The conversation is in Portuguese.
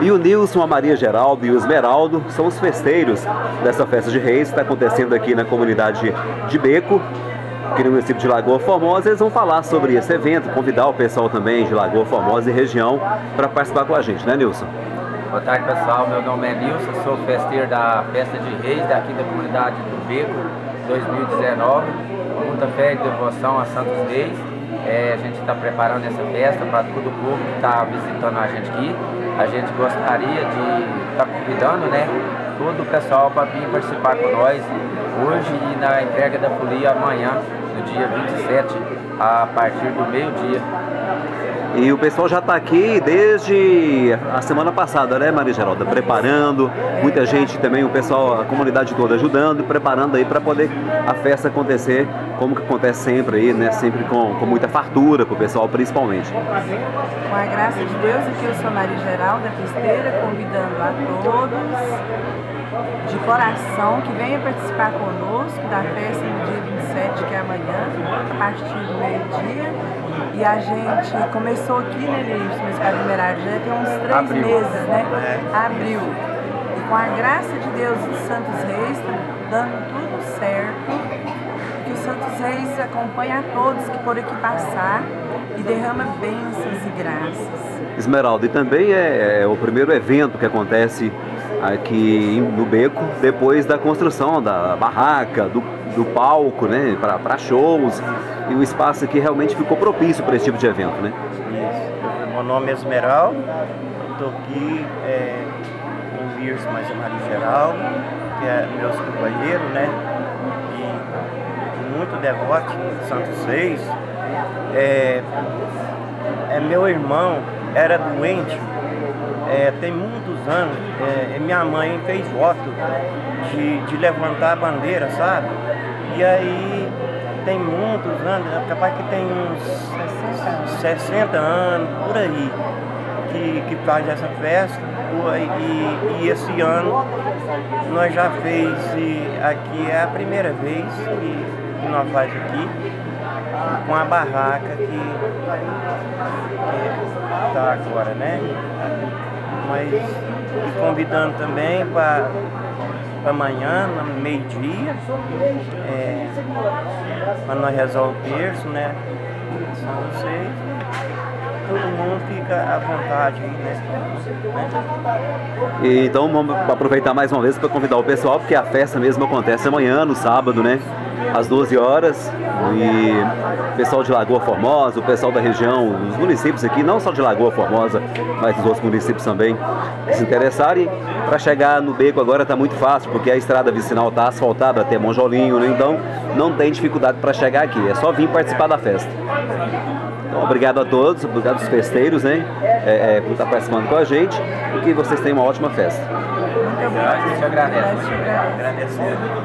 E o Nilson, a Maria Geraldo e o Esmeraldo são os festeiros dessa festa de reis que está acontecendo aqui na comunidade de Beco, aqui no município de Lagoa Formosa. Eles vão falar sobre esse evento, convidar o pessoal também de Lagoa Formosa e região para participar com a gente, né Nilson? Boa tarde pessoal, meu nome é Nilson, sou festeiro da Festa de Reis daqui da comunidade do Beco 2019, com muita fé e devoção a Santos Reis. É, a gente está preparando essa festa para todo o povo que está visitando a gente aqui. A gente gostaria de estar tá convidando né, todo o pessoal para vir participar com nós hoje e na entrega da folia amanhã, no dia 27, a partir do meio-dia. E o pessoal já está aqui desde a semana passada, né, Maria Geralda? Preparando, muita gente também, o pessoal, a comunidade toda ajudando preparando aí para poder a festa acontecer como que acontece sempre aí, né? Sempre com, com muita fartura para o pessoal, principalmente. Com a graça de Deus, aqui eu sou Maria Geralda Festeira, convidando a todos de coração que venha participar conosco da festa no dia 27, que é amanhã, a partir do meio-dia. E a gente começou aqui, né, mas para numerário já tem uns três Abril. meses, né? É. Abril. E com a graça de Deus e Santos Reis, tá dando tudo certo. Que os Santos Reis acompanhe a todos que por aqui passar e derrama bênçãos e graças. Esmeralda, e também é, é o primeiro evento que acontece aqui no Beco, depois da construção da barraca, do, do palco, né, para shows, e o espaço aqui realmente ficou propício para esse tipo de evento, né? Isso. Meu nome é Esmeralda, estou aqui é, com o mas é Maria Geral, que é meus companheiros, né, e muito devoto de Santo Seis. É, é meu irmão, era doente, é, tem muitos anos, é, minha mãe fez voto de, de levantar a bandeira, sabe? E aí tem muitos anos, é capaz que tem uns 60 anos, por aí, que, que faz essa festa. E, e esse ano nós já fez, aqui é a primeira vez que, que nós faz aqui, com a barraca que está agora, né? Mas convidando também para amanhã, meio-dia, é, para nós rezar o terço, né? São vocês. Todo mundo fica à vontade aí, né? E, então vamos aproveitar mais uma vez para convidar o pessoal, porque a festa mesmo acontece amanhã, no sábado, né? Às 12 horas. E o pessoal de Lagoa Formosa, o pessoal da região, os municípios aqui, não só de Lagoa Formosa, mas dos outros municípios também, se interessarem. Para chegar no beco agora está muito fácil, porque a estrada vicinal está asfaltada até Monjolinho, né? então não tem dificuldade para chegar aqui, é só vir participar da festa. Então, obrigado a todos, obrigado aos festeiros, né? É, é, por estar participando com a gente e que vocês tenham uma ótima festa. Muito obrigado. A gente agradece. Agradecendo.